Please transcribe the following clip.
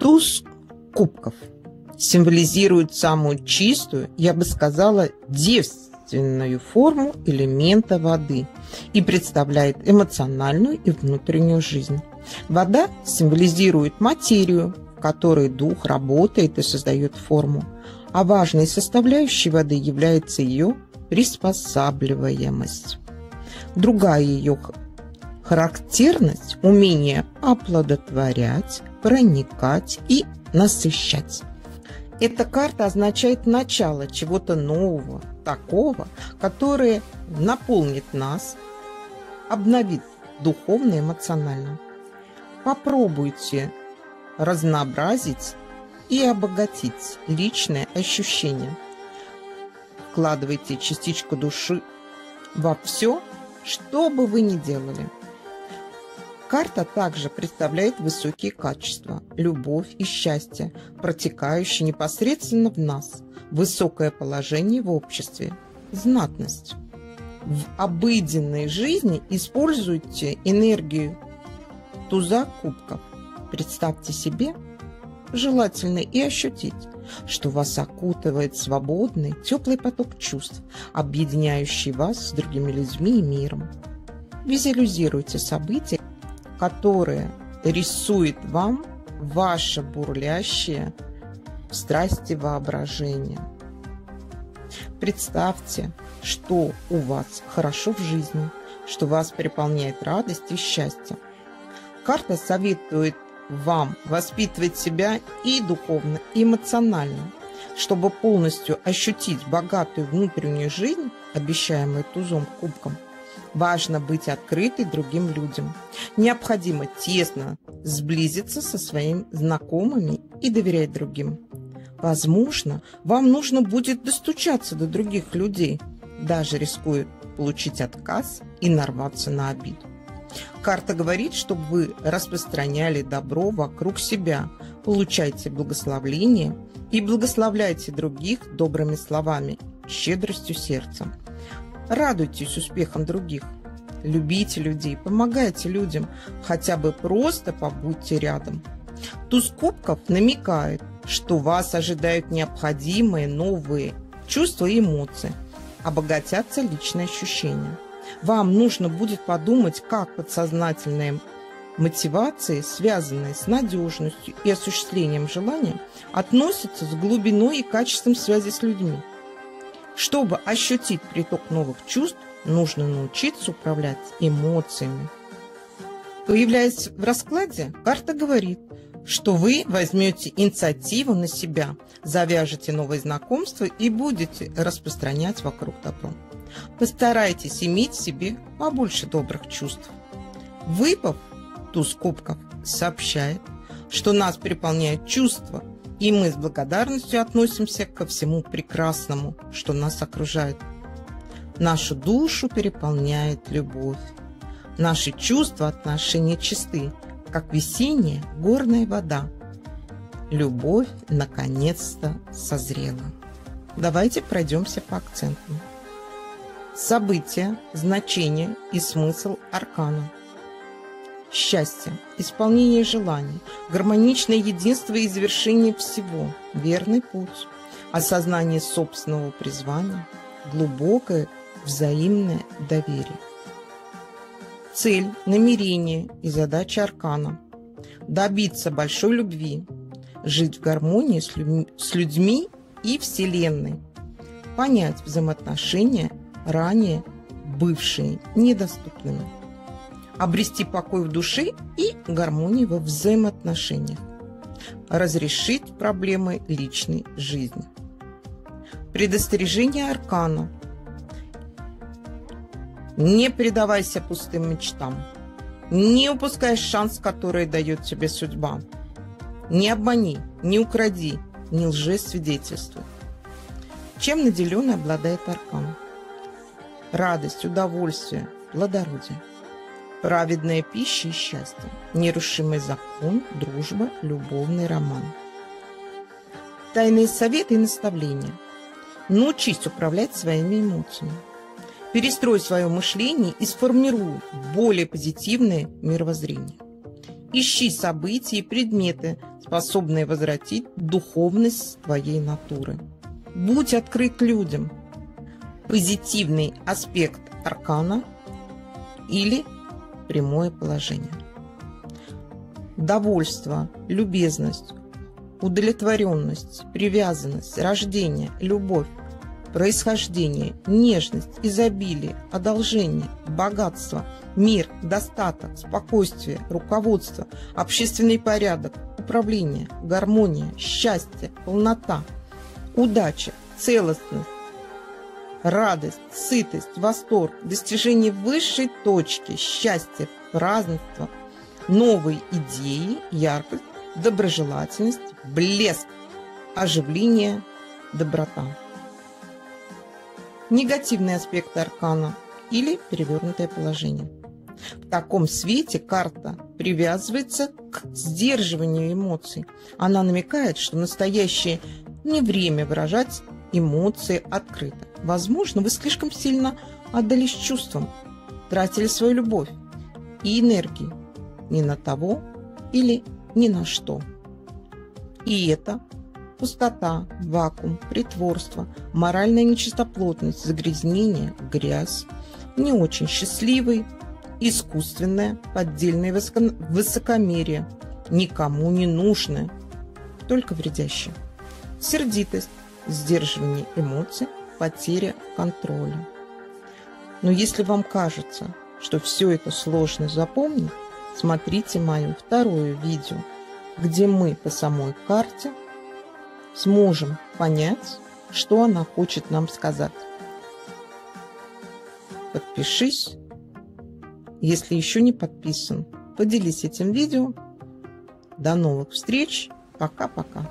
Туз кубков символизирует самую чистую, я бы сказала, девственную форму элемента воды и представляет эмоциональную и внутреннюю жизнь. Вода символизирует материю, в которой дух работает и создает форму, а важной составляющей воды является ее приспосабливаемость. Другая ее характерность – умение оплодотворять, проникать и насыщать. Эта карта означает начало чего-то нового, такого, которое наполнит нас, обновит духовно и эмоционально. Попробуйте разнообразить и обогатить личное ощущение. Вкладывайте частичку души во все, что бы вы ни делали – Карта также представляет высокие качества, любовь и счастье, протекающие непосредственно в нас, высокое положение в обществе, знатность. В обыденной жизни используйте энергию туза кубков. Представьте себе, желательно и ощутить, что вас окутывает свободный, теплый поток чувств, объединяющий вас с другими людьми и миром. Визуализируйте события, которое рисует вам ваше бурлящее страсти воображение. Представьте, что у вас хорошо в жизни, что вас переполняет радость и счастье. Карта советует вам воспитывать себя и духовно, и эмоционально, чтобы полностью ощутить богатую внутреннюю жизнь, обещаемую тузом кубком – Важно быть открытой другим людям. Необходимо тесно сблизиться со своими знакомыми и доверять другим. Возможно, вам нужно будет достучаться до других людей, даже рискуя получить отказ и нарваться на обиду. Карта говорит, чтобы вы распространяли добро вокруг себя, получайте благословление и благословляйте других добрыми словами, щедростью сердца. Радуйтесь успехам других. Любите людей, помогайте людям, хотя бы просто побудьте рядом. Туз кубков намекает, что вас ожидают необходимые новые чувства и эмоции, обогатятся личные ощущения. Вам нужно будет подумать, как подсознательные мотивации, связанные с надежностью и осуществлением желания, относятся с глубиной и качеством связи с людьми. Чтобы ощутить приток новых чувств, нужно научиться управлять эмоциями. Появляясь в раскладе, карта говорит, что вы возьмете инициативу на себя, завяжете новые знакомства и будете распространять вокруг добро. Постарайтесь иметь в себе побольше добрых чувств. Выпав туз кубков сообщает, что нас переполняет чувство и мы с благодарностью относимся ко всему прекрасному, что нас окружает. Нашу душу переполняет любовь. Наши чувства, отношения чисты, как весенняя горная вода. Любовь наконец-то созрела. Давайте пройдемся по акцентам. События, значение и смысл аркана – Счастье, исполнение желаний, гармоничное единство и завершение всего, верный путь, осознание собственного призвания, глубокое взаимное доверие. Цель, намерение и задача аркана – добиться большой любви, жить в гармонии с, людьми, с людьми и Вселенной, понять взаимоотношения, ранее бывшие недоступными – обрести покой в душе и гармонию во взаимоотношениях, разрешить проблемы личной жизни. Предостережение аркана. Не предавайся пустым мечтам. Не упускай шанс, который дает тебе судьба. Не обмани, не укради, не лжесвидетельствуй. Чем наделен и обладает аркан? Радость, удовольствие, плодородие праведная пища и счастье, нерушимый закон, дружба, любовный роман. Тайные советы и наставления. Научись управлять своими эмоциями. Перестрой свое мышление и сформируй более позитивное мировоззрение. Ищи события и предметы, способные возвратить духовность твоей натуры. Будь открыт людям. Позитивный аспект аркана или прямое положение. Довольство, любезность, удовлетворенность, привязанность, рождение, любовь, происхождение, нежность, изобилие, одолжение, богатство, мир, достаток, спокойствие, руководство, общественный порядок, управление, гармония, счастье, полнота, удача, целостность, радость, сытость, восторг, достижение высшей точки, счастье, празднество, новые идеи, яркость, доброжелательность, блеск, оживление, доброта. Негативный аспект аркана или перевернутое положение. В таком свете карта привязывается к сдерживанию эмоций. Она намекает, что настоящее не время выражать эмоции открыто. Возможно, вы слишком сильно отдались чувствам, тратили свою любовь и энергию не на того или ни на что. И это пустота, вакуум, притворство, моральная нечистоплотность, загрязнение, грязь, не очень счастливый, искусственное, поддельное высокомерие, никому не нужное, только вредящее. Сердитость, сдерживание эмоций, потеря контроля. Но если вам кажется, что все это сложно запомнить, смотрите мое второе видео, где мы по самой карте сможем понять, что она хочет нам сказать. Подпишись, если еще не подписан. Поделись этим видео. До новых встреч. Пока-пока.